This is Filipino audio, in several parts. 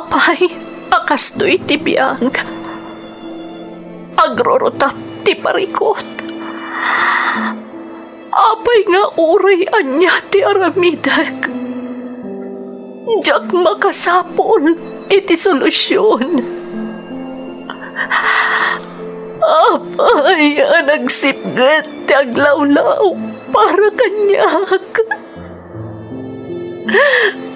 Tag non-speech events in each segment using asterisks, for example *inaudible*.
Apay, akas to'y tibiyang. Agrorotap ti parikot. Apay nga uray anya ti aramidag. Diyak makasapol iti solusyon. Apay, nagsipgat ti aglawlaw para kanyak.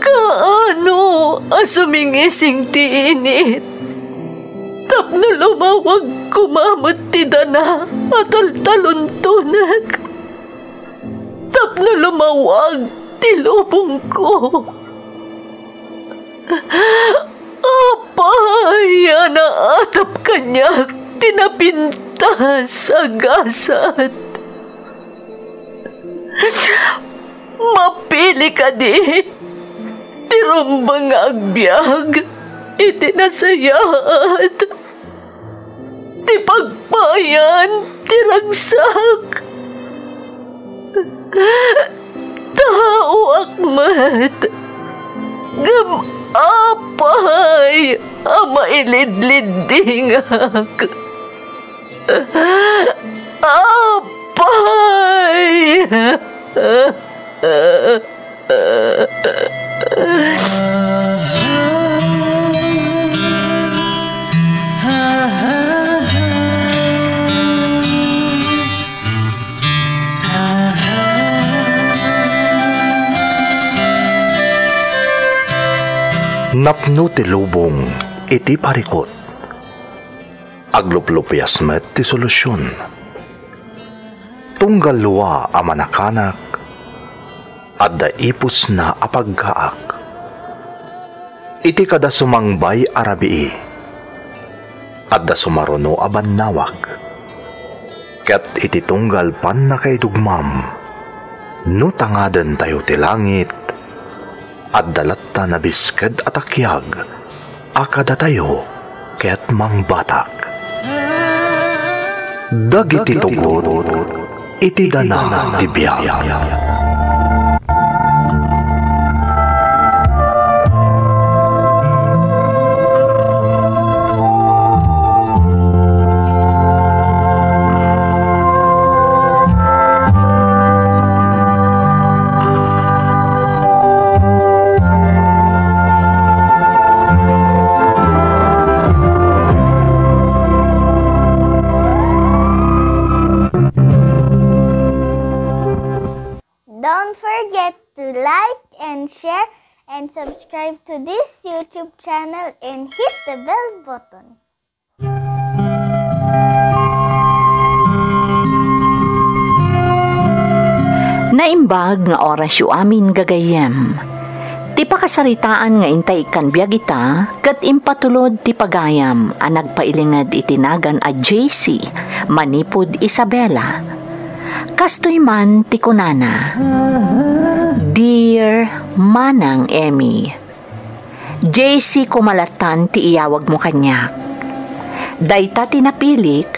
Kaano asumingising ti init? Tapno lumawag kumamot ti dana at altaluntunag. Tapno lumawag ti lubong ko. Apay, naatap kanyak tinapintas agasat. Mapili ka di. Tirumbang agbyag. Iti nasayat. Ti pagpayan. Tiragsak. Tao akmat. Gam apay. Ama ilidlidingak. Apay. Napno ti lubong iti parikot. Agluplupyas met ti solusyon. Tunggal luwa a at da ipos na apagkaak. Iti kada sumangbay arabii at da sumaruno aban nawak. Kat iti tunggal pan na kay dugmam, no tangadan tayo ti langit, at dalatta na bisked at akyag, akada tayo, ket mang batak. Dagiti tugot, iti dana ti biyag. YouTube channel and hit the bell button. Naimbag nga oras yu amin gagayem. Ti pakasaritaan nga intay kan biyagita, kat impatulod ti pagayam a nagpailingad itinagan a JC, manipod Isabela. Kastoy man ti kunana. Dear Manang Emmy, JC kumalatan ti iyawag mo kanyak. Dayta tinapilik,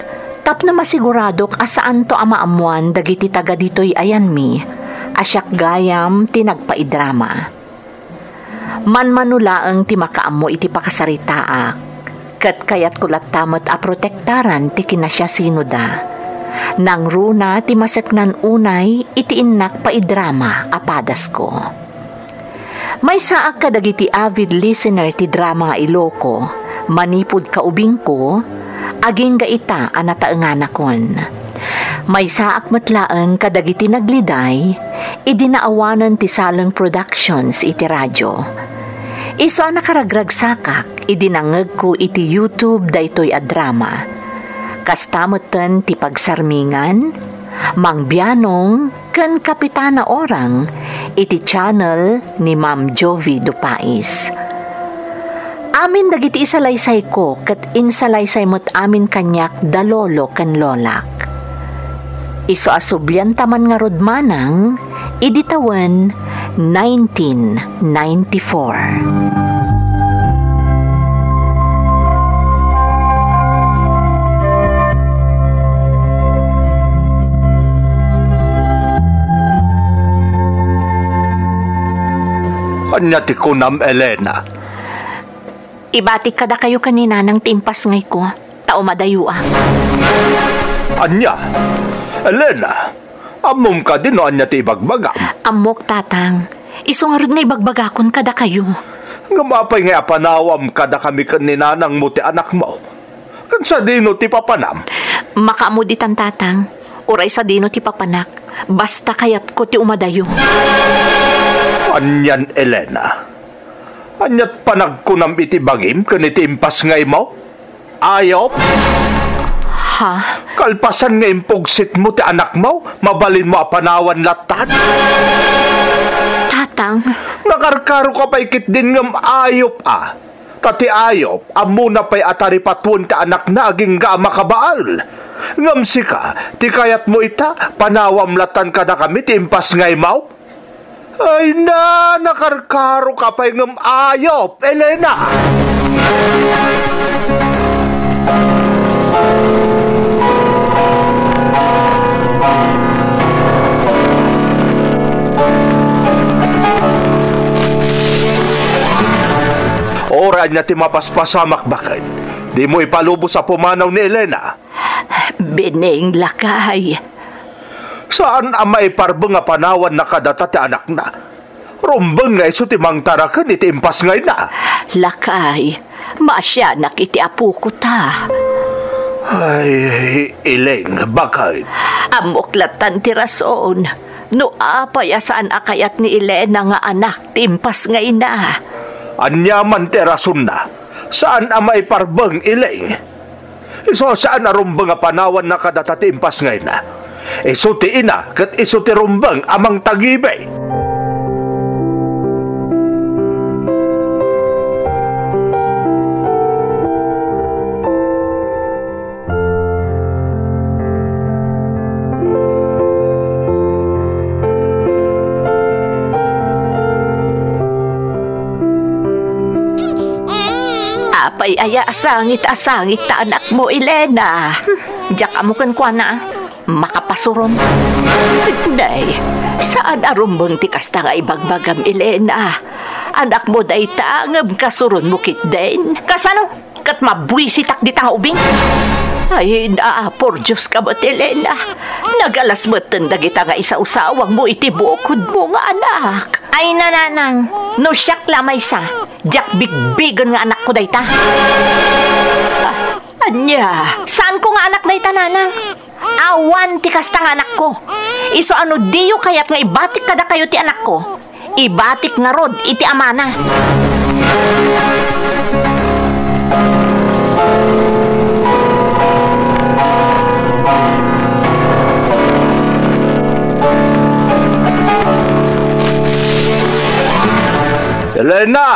tap na masiguradok asaan to amaamuan dagiti taga ditoy ayan mi, asyak gayam tinagpaidrama. Manmanulaang ti makaammo iti pakasaritaak, kat kayat kulat tamot a protektaran ti kinasya sinuda. Nang runa ti maseknan unay iti innak paidrama apadas ko. May saak ka dagiti avid listener ti drama iloko, manipod ka ubing ko, aging ga ita anataenganakon. May saak matlaan kadagiti nagliday, idinaawanan ti Salang Productions iti radyo. Iso ang nakaragrag sakak, idinangag ko iti YouTube daytoy a drama. Kastamutan ti pagsarmingan, mangbianong, ken kapitana orang, iti channel ni Ma'am Jovi Dupais. Amin dagiti isalaysay ko, kat insalaysay mo't amin kanyak dalolo ken lolak. Iso asubyan taman nga rodmanang, iditawan 1994. Anya ti kunam Elena. Ibatik kada kayo kanina ng timpas ngay ko. Tao madayo ah. Anya, Elena, amom ka din no anya ti ibagbagam. Amok tatang. Isungarod na ibagbagakon kada kayo. Nga mapay nga panawam kada kami kaninanang mo ti anak mo. Kan sa dino ti papanam. Makaamuditan tatang. Uray sa dino ti papanak. Basta kayat ko ti umadayo. Anyan, Elena. Anyat panagkunam iti bagim kaniti impas nga mo? Ayop, Ha? kalpasan nga impugsit mo ti anak mo, mabalin mo apanawan latan. Tatang, Nakarkaro ka pa ikit din ngam ayop ah. Tati ayop, amo na pa'y atari patwon ka anak na aging ga makabaal. Ngam si ka, ti kayat mo ita, panawam latan ka na kami, ti impas ngay mau. Ay na, nakarkaro ka pa'y ngam ayop, Elena. Ora niya ti mapaspasamak bakit. Di mo ipalubo sa pumanaw ni Elena. bining lakay. Saan ang maiparbong nga panawan na kadata ti anak na? Rumbang nga iso ti mang tarakan iti impas ngay na. Lakay, masya nakiti apo ko ta. Ay, iling, bakit? Amuklatan ti rason. No apay saan akayat ni Elena nga anak timpas nga ina. Anyaman ti rason na. Saan ang maiparbong iling? Iso saan arumbang nga panawan na kadata ti impas ngay na? Iso ti ina, kat iso ti rumbang amang tagibay. Apay aya asangit asangit ta anak mo Elena. Diyak amukan kwa na. Makapasurom. Day, saan arumbang ti kasta nga ibagbagam Elena? Anak mo day tangam kasuron mo kit din. Kasano? Kat mabwisitak di tanga ubing? Ay, na, por Diyos ka ba't, Elena? Nagalas ba't tanda nga isa-usawang mo itibukod mo nga anak? Ay, nananang, no siyak lamay sa, jak bigbigan nga anak ko day ta. Ah, anya, saan ko nga anak day ta, nanang? Awan ti kasta nga anak ko. Iso ano diyo kayat nga ibatik kada kayo ti anak ko. Ibatik nga rod iti amana. Elena!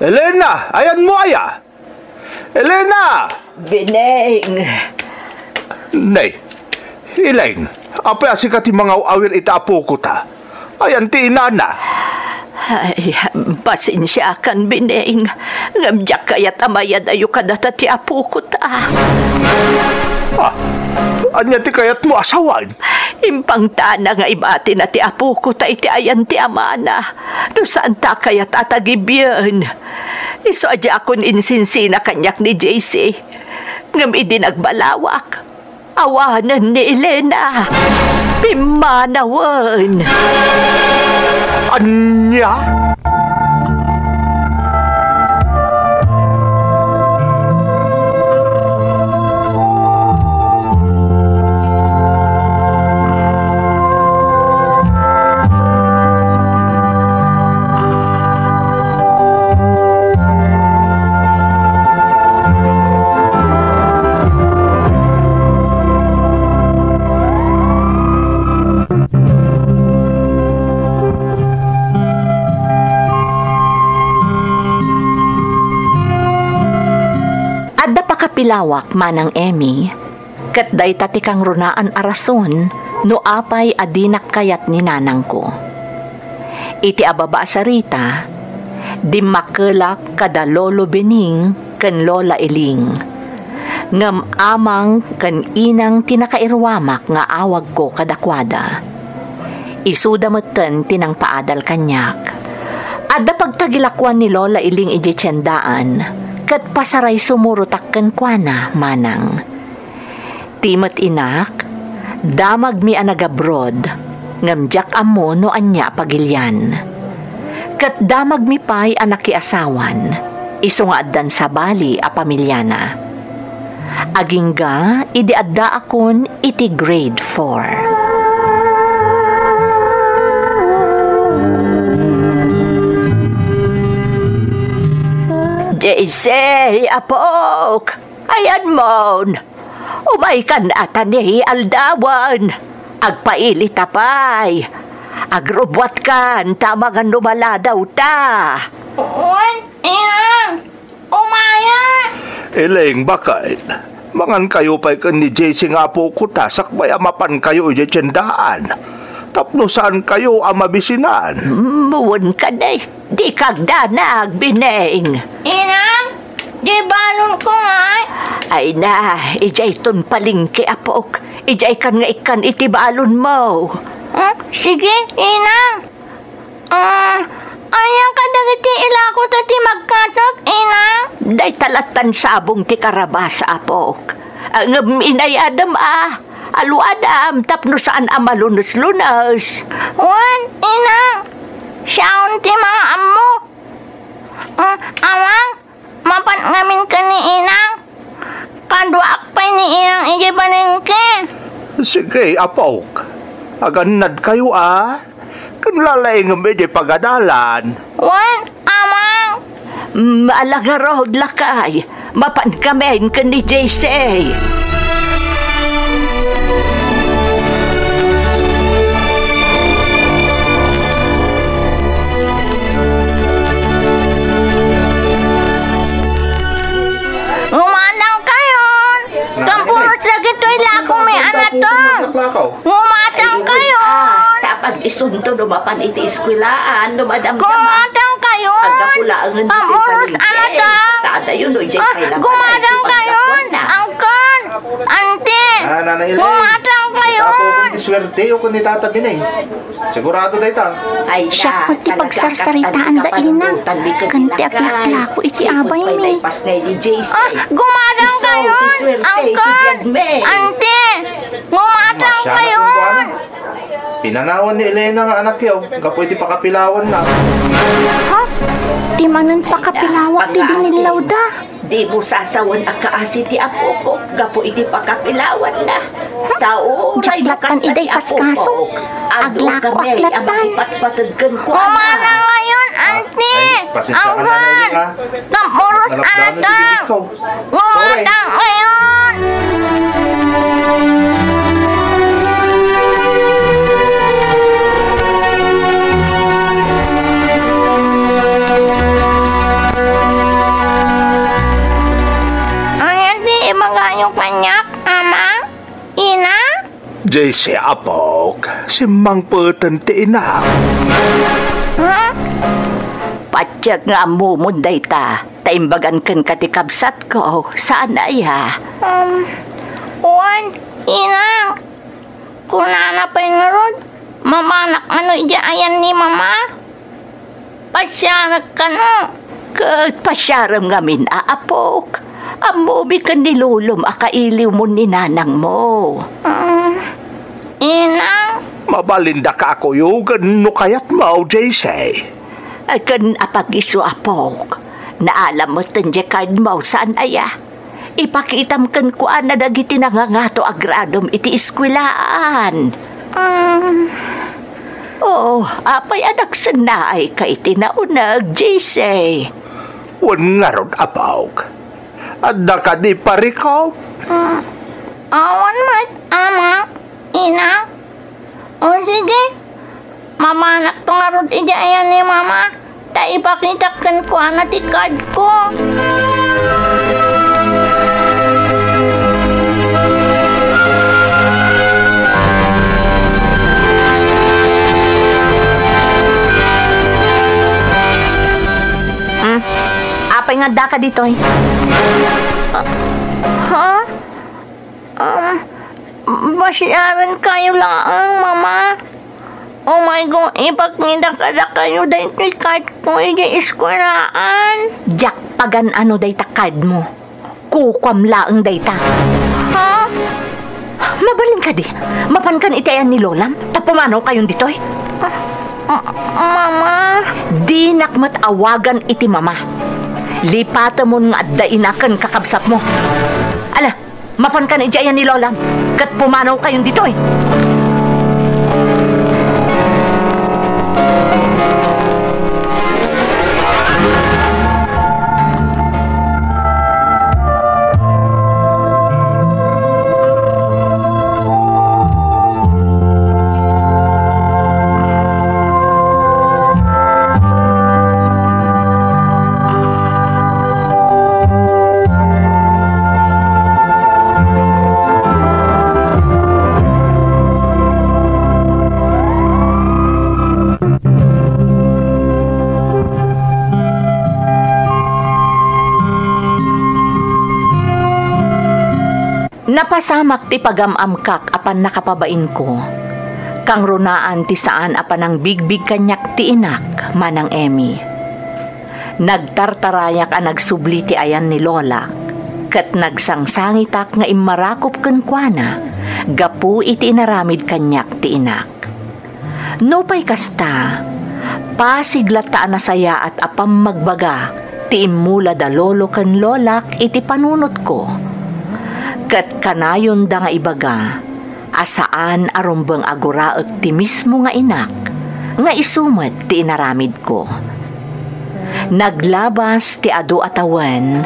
Elena! Ayan mo aya! Elena! Bineng. Nay, ilang, apay asi ka ti mga awir itaapo ko ta. Ayan ti inana. Ay, pasensya kan bineng. Ngamjak kaya tamayad ayo kadata ti apo ko ta. Ah, anya ti kayat mo asawan. Impang tana nga ibati na ti apo ko ta iti ayan ti amana. No saan ta kaya tatagibyan. Iso adya akon insinsi na kanyak ni JC. Ngam idi nagbalawak. Awanan ni Elena. Pimanawan. Anya? Kapilawak manang Emmy, kat day tati kang runaan arason, no apay adinak kayat ni nanang ko. Iti ababa sa Rita, di makelak kada lolo bening ken lola iling. Ngam amang ken inang tinakairwamak nga awag ko kadakwada. Isuda moten tinang paadal kanyak. Ada pagtagilakwan ni Lola iling iji tiyandaan, kat pasaray sumurutakkan kwa na, manang. Timot inak, damag mi anagabroad, ngamjak amo no anya pagilyan. Kat damag mi pay anak asawan, iso nga addan sa bali a pamilyana. Agingga, idi adda akon iti grade 4. JC, apok! Ayan mon! Umay ka na ni aldawan! Agpailit tapay! Agrubwat kan, tama nga numala daw ta! Uwan, inang! Umaya! Iling bakay. Mangan kayo pa'y kan ni JC nga po ko tasak may amapan kayo iti tiyandaan. Tapno saan kayo ang mabisinan? Muwan ka na, di kag danag, bineng! Inang! Di balon ko nga! Ay na, ijay ton palingki apok. Ijay kan nga ikan iti balon mo. Hmm? Sige, inang! Ah, ayang kadagiti ilako tati magkatok, inang! Day talatan sabong ti karabasa apok. Ang inay adam ah. Alu adam, tapno saan amalunos-lunos. Uwan, inang! Siyaon ti mga amo! Ah, amang, mapan ngamin ka ni inang! Kaduak pa ni inang iji paningke! Sige, apok. Aganad kayo ah. Kanlalay nga may di pagadalan. Uwan, amang! Maalaga road lakay. Mapan kami ka ni JC. To ilako may anak to! Ngumatang kayon! Tapag isunto dumapan iti iskwilaan, dumadamdaman. Gumatang kayon! Agkapulaan ng Kampuros anak to! Tada yun, no, Jay, Ah, kailangan kayon! na. Angkan! Ante! Ah, Nanay Elaine. Gumatang Ako kung diswerte o kung nitatabi na eh. Sigurado dahi ta. Ay, Siya pati pagsarsaritaan da ina. Kanti nilagay. aklak-lako iti abay mi. Ah, gumatang Iso, kayon! iswerte, Angkan! tibiyag me. Ante! Gumatang Masya na kayon! kung buwan. Pinanawan ni Elena nga anak yaw. Kapoy ti pakapilawan na. Ha? Di manan pakapilawak ti dinilaw da. Di mo sasawan ang kaasi ti apo ko. Gapo iti pakapilawan na. Tao, ray Jaklatan lakas na ti apo ko. Aglako kami, ang aklatan. makipatpatagkan ko. Kayon, ante! Pasensya ka na! Nanay, ha? Kampuros Nalapdanan anak ti bibig ko. Gumatang kayon! Ayan di magayong kanyak, amang, ina. JC apok. Si Mang Putan ti ina. Ha? Patyag nga mo munday ta. Taimbagan kan katikabsat ko. Saan ay ha? Um, uwan, ina. Kunana pa yung rod. Mamanak ano iya ayan ni mama. Pasyarat ka no. Kag pasyaram nga min aapok. Amobi ka nilulom akailiw mo ni nanang mo. Um, ina. Mabalinda ka ako yung no kayat mo, JC. Akan apagiso apok. Naalam mo tanje card mo saan aya. Ipakitam kan ko na dagiti nangangato agradom iti iskwilaan. Um, Oh, apay anak sanay kay tinaunag, JC. Wan nga ron apok. Adda ka di parikaw. awan mat, ama, ina. O sige. Mamanak to nga rod iya ayan ni mama. Ta ipakitakan ko ana ti card ko. Apay nga da ka dito eh. Ha? Um, basyaran kayo lang, mama. Oh my God, ipakita ka na kayo dahil kay card ko ija eskwelaan. Jak pagan ano dayta card mo. Kukwam laang dayta. Ha? Mabalin ka di. Mapan kan itayan ni Lolam. Tapumanaw kayon ditoy. M- mama? Di nakmat awagan iti mama. Lipata mo nga adda inakan kakabsat mo. Ala, mapan kan itayan ni Lolam. Kat pumanaw kayon ditoy. Napasamak ti pagamamkak apan nakapabain ko. Kang runaan ti saan apan ang bigbig kanyak ti inak manang Emi. Nagtartarayak ang nagsubli ti ayan ni Lola. Kat nagsangsangitak nga imarakop ken kuana. Gapu iti inaramid kanyak ti inak. No pa'y kasta, pasiglataan na saya at apam magbaga, ti imula da lolo ken lolak iti panunot ko kanayon da nga ibaga, asaan arumbang agura ti mismo nga inak, nga isumet ti inaramid ko. Naglabas ti adu atawan,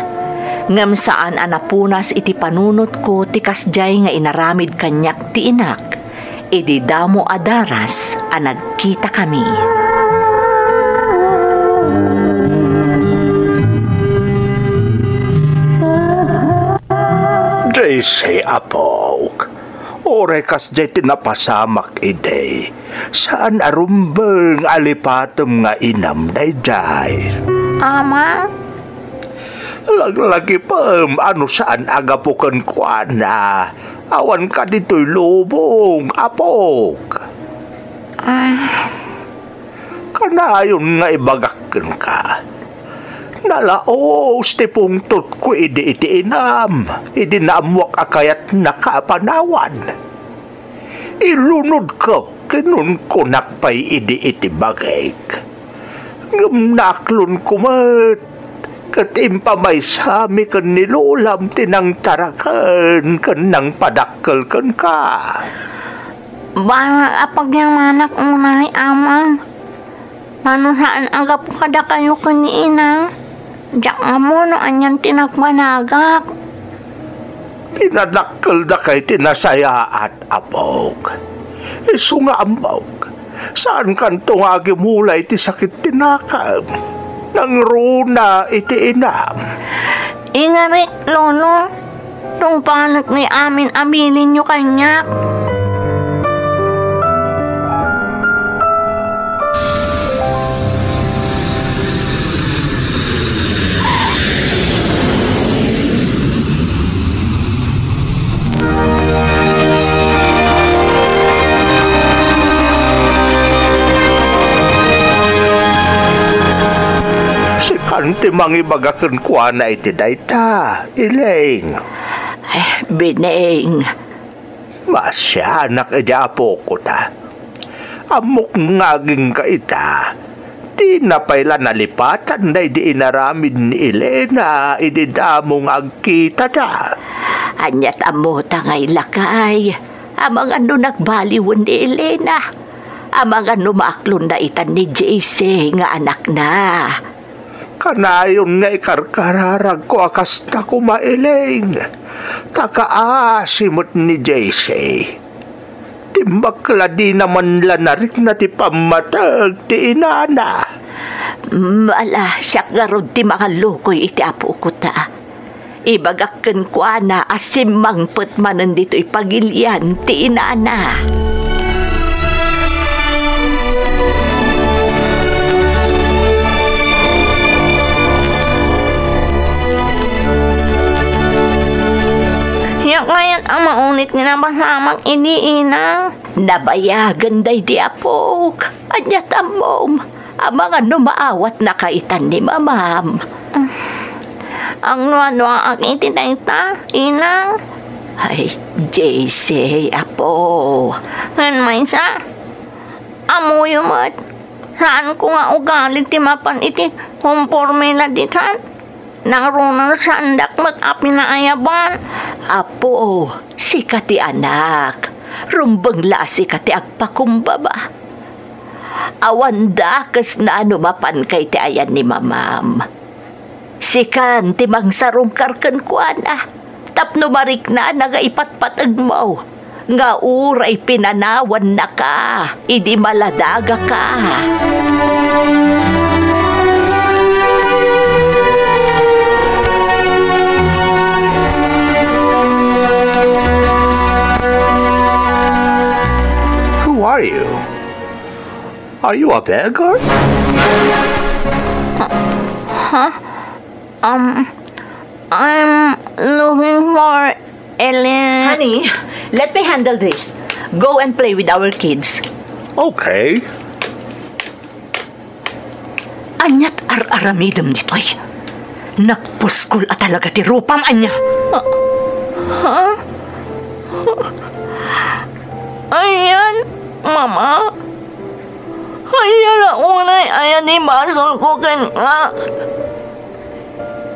ngam saan anapunas iti panunot ko ti kasjay nga inaramid kanyak ti inak, idi damo adaras a nagkita kami. JC Apog. Orekas jay tinapasamak ide. Saan arumbeng alipatom nga inam day jay. Ama? Laglagi pam ano saan agapukan kwa na. Awan ka dito'y lubong, Apog. Kanayon nga ibagakin ka. Nalaos ti pungtot ko idi iti inam. Idi naamwak akayat nakapanawan. Ilunod ka, kinun ko nakpay idi iti bagay. Ngamnaklon kumat. Katimpa may sami kan nilulam tinang tarakan kan nang padakkel kan ka. Bang apag yung manak unay amang. Mano saan aga po kada kayo kaniinang? Diyak nga mo no anyan tinagmanagak. Pinadakkel da kay tinasaya at apog. Isu nga ambog. Saan kan tungagi mulay ti sakit tinakam? Nang runa iti inam. Ingarik, lolo. Tung panak ni amin abilin nyo kanya. Si kanti mangibagakan kwa na iti dayta. Iling. Eh, bineng. Masya anak ija po ko ta. Amok ngaging ka ita. Di na pala nalipatan na di inaramid ni Elena. Idi damong agkita ta. Anyat amo tangay lakay. Amang ano nagbaliwan ni Elena. Amang ano maaklon na itan ni JC nga anak na. Kanayon nga ikarkararag ko akasta ko mailing. Takaasimot ni JC. Timbakla di naman lanarik na ti pamatag ti inana. Mala, siya nga ron ti mga lukoy iti apo ko ta. Ibagakan ko na asimang putmanan dito ipagilyan ti inana. Yak ngayon nga nabasamang iniinang. Nabayagan day di apok. Anya tamom. Ang mga numaawat na kaitan ni mamam. *sighs* Ang nuwa-nuwa ang itinayta, inang. Ay, JC, apo. Kan may sa. Amo yumat. Saan ko nga ugalit ti mapan iti humporme na ditan. Nang runang sandak mag-api na. Apo, si kati anak. Rumbang la si kati agpakumbaba. Awan dakas na numapan kay ti ayan ni mamam. Sikan ti mangsarong karkan ko ana. Tapno marik na nagaipatpatag mo. Nga uray pinanawan na ka. Idi maladaga ka. Are you? Are you a beggar? Um, I'm looking for Ellen. Honey, let me handle this. Go and play with our kids. Okay. Anyat ar-aramidam ditoy. Nagpuskol at talaga ti rupam anya. Ayan, mama. Ayan la unay ayan ni basol ko kan nga.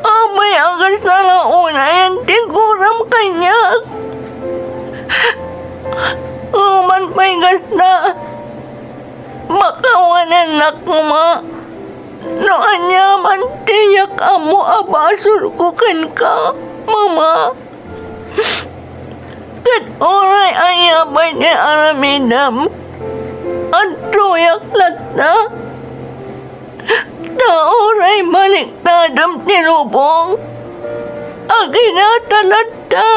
Abay agas na la unay ang tiguram kanya. Uman pa'y gas na. Makawanan na kuma. No anya man tiyak amo abasol ko kan ka, mama. Kat oray aya ba ni aramidam? Ang tuyak lata. Na oray balik na dam tinubong. Ang inatalata.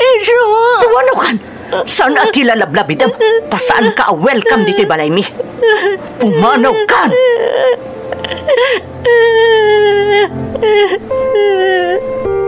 Iswa. Ano kan? Saan at kilalablabidam? Ta saan ka welcome dito balay mi? Pumanaw kan! *laughs*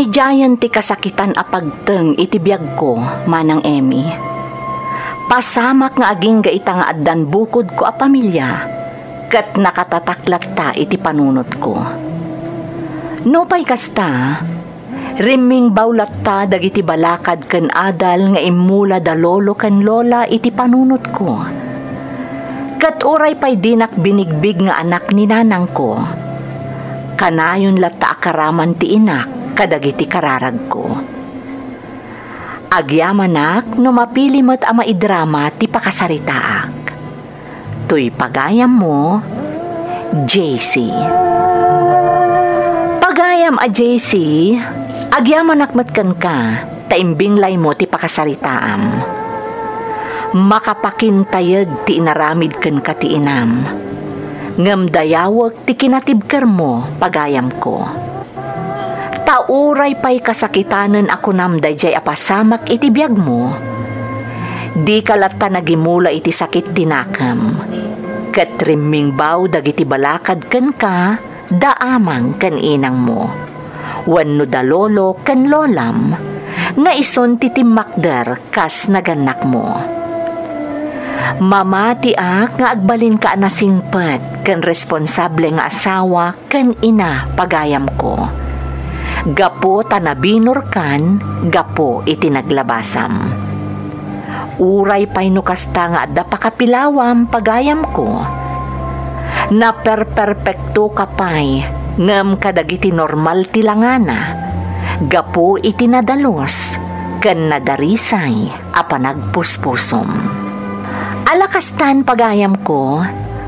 Dayjayan ti kasakitan a pagteng iti biyag ko, manang Emi. Pasamak nga aging gaita nga addan bukod ko a pamilya, kat nakatataklat ta iti panunot ko. No pa'y kasta, riming bawlat ta dagiti balakad ken adal nga imula da lolo ken lola iti panunot ko. Kat uray pa'y dinak binigbig nga anak ni nanang ko, kanayon lata akaraman ti inak kadagiti kararag ko. Agyamanak no mapili mo't ama idrama ti pakasaritaak. Tuy pagayam mo, JC. Pagayam a JC, agyamanak matkan ka, taimbinglay mo ti pakasaritaam. Makapakintayag ti inaramid ken ka ti inam. Ngam dayawag ti kinatibker mo, pagayam ko tauray pa'y kasakitanan ako nam dayjay apasamak iti biyag mo. Di kalata nagimula iti sakit tinakam. Katriming baw dagiti balakad ken ka, daamang ken inang mo. Wanno dalolo ken lolam, nga ison titimakder kas naganak mo. Mamati ak nga agbalin ka na singpet ken responsable nga asawa ken ina pagayam ko gapo tanabinor kan, gapo iti naglabasam. Uray pa'y nukasta nga adda pakapilawam pagayam ko. Na perperpekto kapay, ngam kadagiti normal tilangana, Gapo iti nadalos, kan nadarisay a panagpuspusom. Alakastan pagayam ko,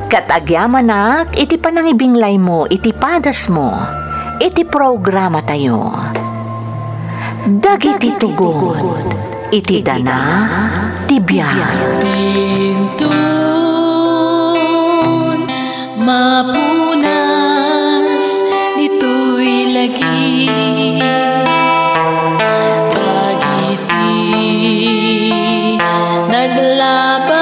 kat agyamanak iti panangibinglay mo, iti padas mo, iti programa tayo. Dagiti tugod, iti dana, tibiyay. Tintun mapunas dito'y lagi Dagiti naglaban